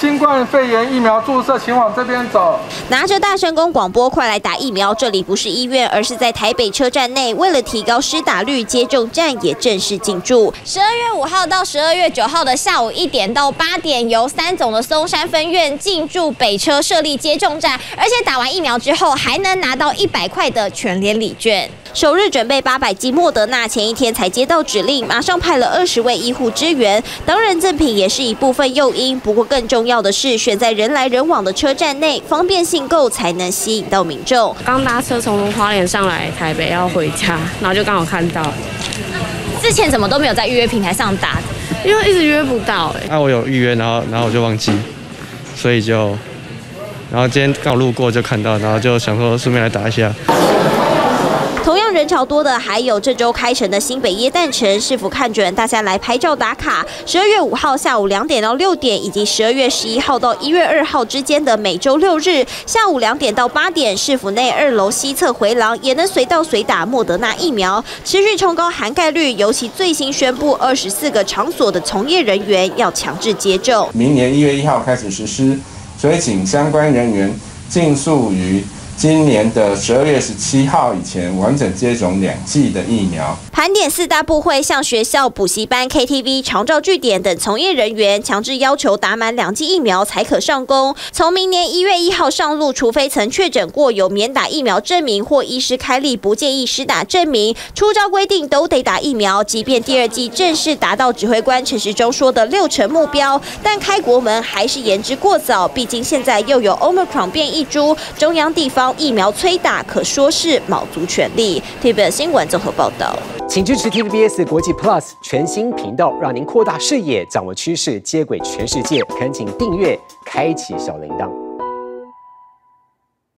新冠肺炎疫苗注射，请往这边走。拿着大声公广播，快来打疫苗！这里不是医院，而是在台北车站内。为了提高施打率，接种站也正式进驻。十二月五号到十二月九号的下午一点到八点，由三总的松山分院进驻北车设立接种站，而且打完疫苗之后还能拿到一百块的全联礼券。首日准备八百剂莫德纳，前一天才接到指令，马上派了二十位医护支援。当然，赠品也是一部分诱因，不过更重要的是选在人来人往的车站内，方便性够才能吸引到民众。刚搭车从花莲上来台北要回家，然后就刚好看到。之前怎么都没有在预约平台上打？因为一直约不到哎。那我有预约，然后然后我就忘记，所以就，然后今天刚好路过就看到，然后就想说顺便来打一下。同样人潮多的还有这周开城的新北耶诞城，是否看准大家来拍照打卡？十二月五号下午两点到六点，以及十二月十一号到一月二号之间的每周六日下午两点到八点，市府内二楼西侧回廊也能随到随打莫德纳疫苗，持续冲高涵盖率。尤其最新宣布，二十四个场所的从业人员要强制接种，明年一月一号开始实施，所以请相关人员尽速于。今年的十二月十七号以前完整接种两剂的疫苗。盘点四大部会向学校、补习班、KTV、长照据点等从业人员强制要求打满两剂疫苗才可上工。从明年一月一号上路，除非曾确诊过有免打疫苗证明或医师开立不建议施打证明，出招规定都得打疫苗。即便第二季正式达到指挥官陈时中说的六成目标，但开国门还是言之过早。毕竟现在又有 Omicron 变异株，中央地方。疫苗催打可说是卯足全力。TVB 新闻综合报道，请支持 TVBS 国际 Plus 全新频道，让您扩大视野，掌握趋势，接轨全世界。恳请订阅，开启小铃铛。